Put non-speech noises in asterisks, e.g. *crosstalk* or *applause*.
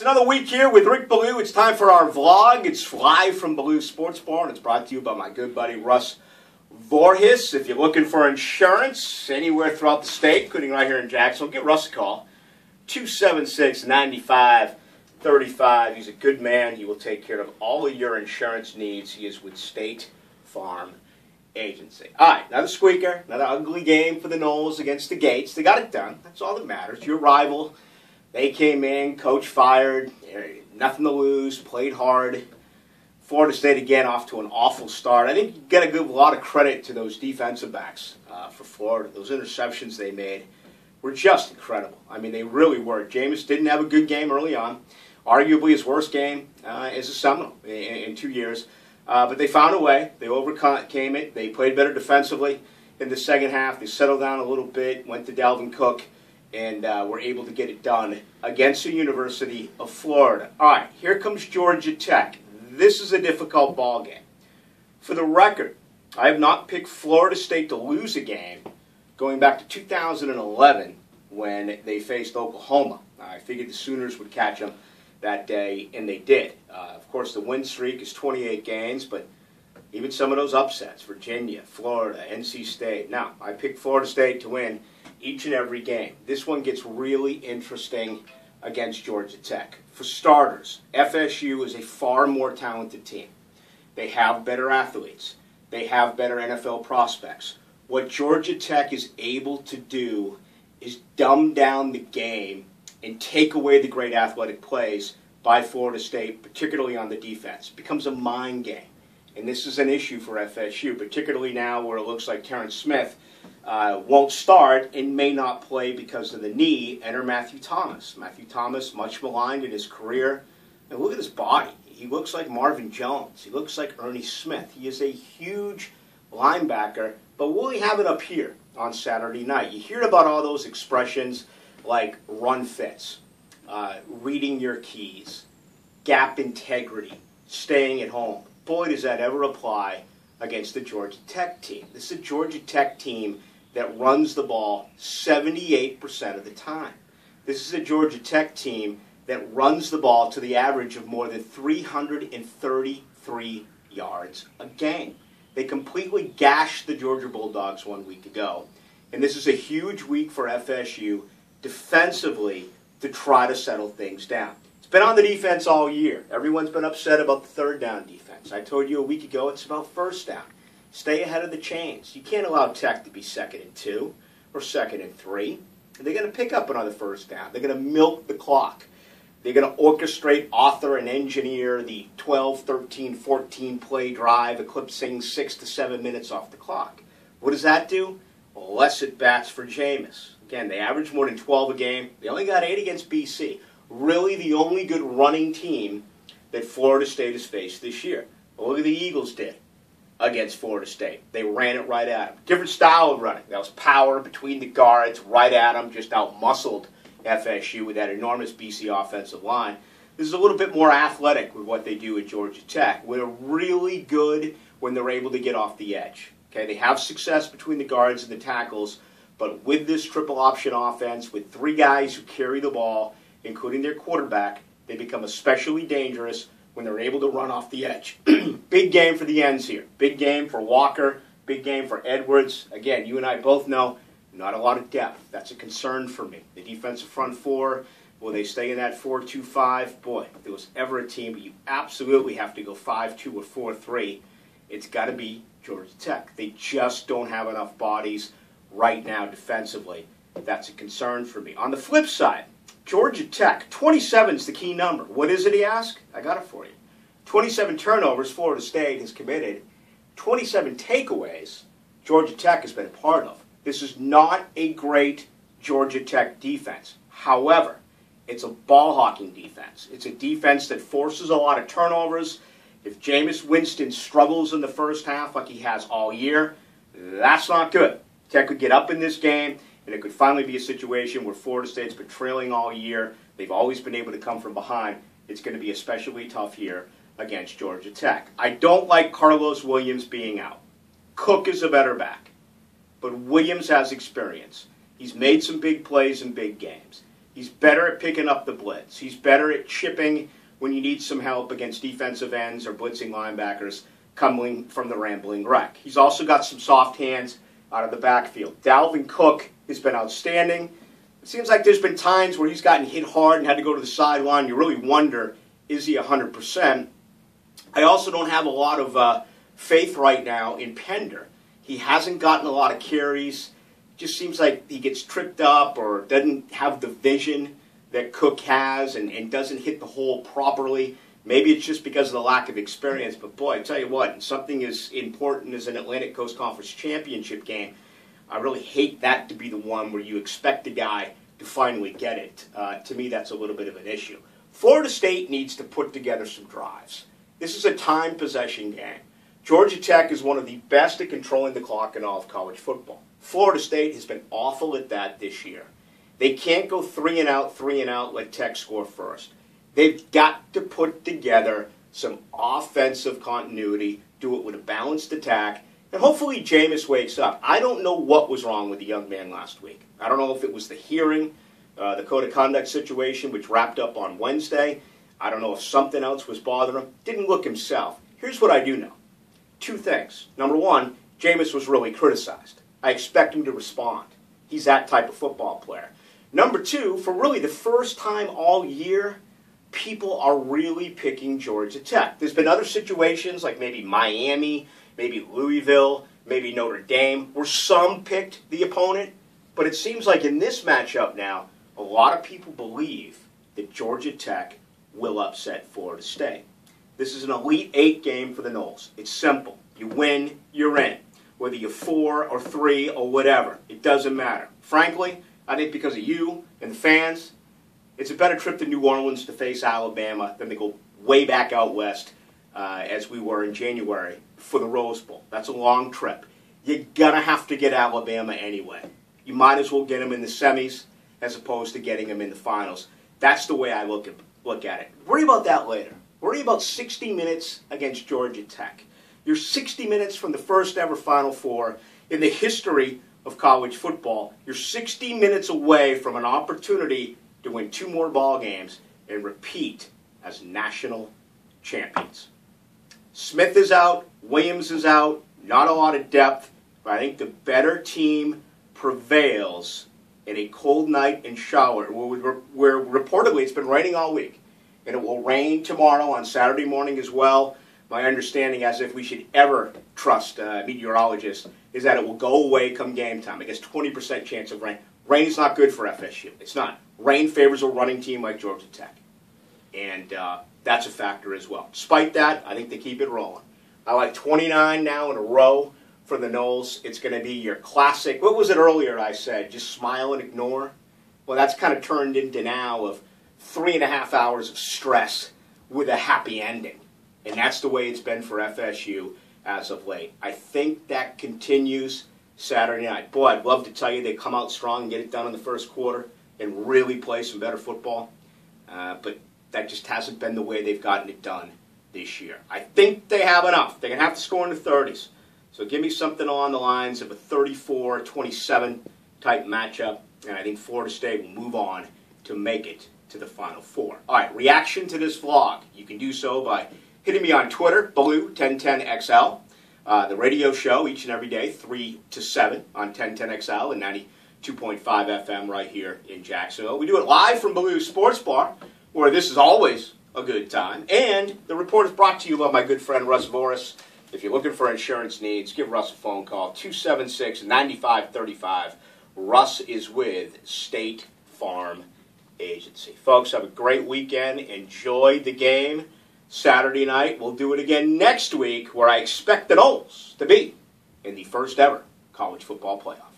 It's another week here with Rick Ballou. It's time for our vlog. It's live from Ballou Sports Bar, and it's brought to you by my good buddy Russ Vorhis. If you're looking for insurance anywhere throughout the state, including right here in Jacksonville, give Russ a call. 276 9535. He's a good man. He will take care of all of your insurance needs. He is with State Farm Agency. All right, another squeaker, another ugly game for the Noles against the Gators. They got it done. That's all that matters. Your rival they came in, coach fired, nothing to lose, played hard. Florida State again off to an awful start. I think you got to give a lot of credit to those defensive backs uh, for Florida. Those interceptions they made were just incredible. I mean, they really were. Jameis didn't have a good game early on, arguably his worst game uh, as a Seminole in, in two years. Uh, but they found a way. They overcame it. They played better defensively in the second half. They settled down a little bit, went to Dalvin Cook and uh, we're able to get it done against the University of Florida. All right, here comes Georgia Tech. This is a difficult ball game. For the record, I have not picked Florida State to lose a game going back to 2011 when they faced Oklahoma. I figured the Sooners would catch them that day, and they did. Uh, of course, the win streak is 28 games, but even some of those upsets, Virginia, Florida, NC State. Now, I picked Florida State to win each and every game. This one gets really interesting against Georgia Tech. For starters, FSU is a far more talented team. They have better athletes. They have better NFL prospects. What Georgia Tech is able to do is dumb down the game and take away the great athletic plays by Florida State, particularly on the defense. It becomes a mind game. And this is an issue for FSU, particularly now where it looks like Terrance Smith uh, won't start and may not play because of the knee. Enter Matthew Thomas. Matthew Thomas, much maligned in his career. And look at his body. He looks like Marvin Jones. He looks like Ernie Sims. He is a huge linebacker. But will he have it up here on Saturday night? You hear about all those expressions like run fits, uh, reading your keys, gap integrity, staying at home. Boy, does that ever apply against the Georgia Tech team. This is a Georgia Tech team that runs the ball 78% of the time. This is a Georgia Tech team that runs the ball to the average of more than 333 yards a game. They completely gashed the Georgia Bulldogs one week ago. And this is a huge week for FSU defensively to try to settle things down. It's been on the defense all year. Everyone's been upset about the third down defense. I told you a week ago it's about first down. Stay ahead of the chains. You can't allow Tech to be second and two or second and three. They're going to pick up another first down. They're going to milk the clock. They're going to orchestrate, author, and engineer the 12, 13, 14 play drive, eclipsing six to seven minutes off the clock. What does that do? Less at bats for Jameis. Again, they average more than 12 a game. They only got eight against BC. Really, the only good running team that Florida State has faced this year. look at the Eagles did against Florida State. They ran it right at them. Different style of running. That was power between the guards, right at them, just out muscled FSU with that enormous BC offensive line. This is a little bit more athletic with what they do at Georgia Tech. They're really good when they're able to get off the edge. Okay, they have success between the guards and the tackles, but with this triple option offense, with three guys who carry the ball, including their quarterback, they become especially dangerous when they're able to run off the edge. *clears throat* big game for the ends here. Big game for Walker. Big game for Edwards. Again, you and I both know not a lot of depth. That's a concern for me. The defensive front four, will they stay in that 4 2 5? Boy, if there was ever a team, you absolutely have to go 5 2 or 4 3, it's got to be Georgia Tech. They just don't have enough bodies right now defensively. That's a concern for me. On the flip side, Georgia Tech, 27 is the key number. What is it, he asked? I got it for you. 27 turnovers Florida State has committed. 27 takeaways Georgia Tech has been a part of. This is not a great Georgia Tech defense. However, it's a ball hawking defense. It's a defense that forces a lot of turnovers. If Jameis Winston struggles in the first half like he has all year, that's not good. Tech could get up in this game and it could finally be a situation where Florida State's been trailing all year. They've always been able to come from behind. It's going to be especially tough here against Georgia Tech. I don't like Carlos Williams being out. Cook is a better back, but Williams has experience. He's made some big plays in big games. He's He's better at picking up the blitz. He's better at chipping when you need some help against defensive ends or blitzing linebackers coming from the rambling wreck. He's also got some soft hands out of the backfield. Dalvin Cook has been outstanding. It seems like there's been times where he's gotten hit hard and had to go to the sideline. You really wonder, is he 100%? I also don't have a lot of uh, faith right now in Pender. He hasn't gotten a lot of carries. Just seems like he gets tripped up or doesn't have the vision that Cook has and, and doesn't hit the hole properly. Maybe it's just because of the lack of experience, but boy, I tell you what, something as important as an Atlantic Coast Conference championship game, I really hate that to be the one where you expect the guy to finally get it. Uh, to me, that's a little bit of an issue. Florida State needs to put together some drives. This is a time possession game. Georgia Tech is one of the best at controlling the clock in all of college football. Florida State has been awful at that this year. They can't go three and out, three and out, let Tech score first. They've got to put together some offensive continuity, do it with a balanced attack, and hopefully Jameis wakes up. I don't know what was wrong with the young man last week. I don't know if it was the hearing, uh, the code of conduct situation, which wrapped up on Wednesday. I don't know if something else was bothering him. Didn't look himself. Here's what I do know two things. Number one, Jameis was really criticized. I expect him to respond. He's that type of football player. Number two, for really the first time all year, people are really picking Georgia Tech. There's been other situations like maybe Miami, maybe Louisville, maybe Notre Dame, where some picked the opponent. But it seems like in this matchup now, a lot of people believe that Georgia Tech will upset Florida State. This is an Elite Eight game for the Noles. It's simple. You win, you're in. Whether you're four or three or whatever, it doesn't matter. Frankly, I think because of you and the fans, it's a better trip to New Orleans to face Alabama than to go way back out west uh, as we were in January for the Rose Bowl. That's a long trip. You're going to have to get Alabama anyway. You might as well get them in the semis as opposed to getting them in the finals. That's the way I look at, look at it. Worry about that later. Worry about 60 minutes against Georgia Tech. You're 60 minutes from the first ever Final Four in the history of college football. You're 60 minutes away from an opportunity to win two more ball games and repeat as national champions. Smith is out, Williams is out, not a lot of depth, but I think the better team prevails in a cold night in Charlotte, where, where reportedly it's been raining all week and it will rain tomorrow on Saturday morning as well. My understanding, as if we should ever trust uh, meteorologists, is that it will go away come game time. I guess 20% chance of rain. Rain is not good for FSU. It's not. Rain favors a running team like Georgia Tech. And uh, that's a factor as well. Despite that, I think they keep it rolling. I like 29 now in a row for the Noles. It's going to be your classic. What was it earlier I said? Just smile and ignore? Well, that's kind of turned into now of three and a half hours of stress with a happy ending. And that's the way it's been for FSU as of late. I think that continues Saturday night. Boy, I'd love to tell you they come out strong and get it done in the first quarter and really play some better football. Uh, but that just hasn't been the way they've gotten it done this year. I think they have enough. They're going to have to score in the 30s. So give me something along the lines of a 34 27 type matchup. And I think Florida State will move on to make it to the Final Four. All right, reaction to this vlog. You can do so by hitting me on Twitter, Ballou1010XL. Uh, the radio show each and every day, 3 to 7 on 1010XL and 92.5 FM right here in Jacksonville. We do it live from Ballou Sports Bar, where this is always a good time. And the report is brought to you by my good friend Russ Voris. If you're looking for insurance needs, give Russ a phone call, 276 9535. Russ is with State Farm Agency. Folks, have a great weekend. Enjoy the game Saturday night. We'll do it again next week, where I expect the Noles to be in the first ever college football playoff.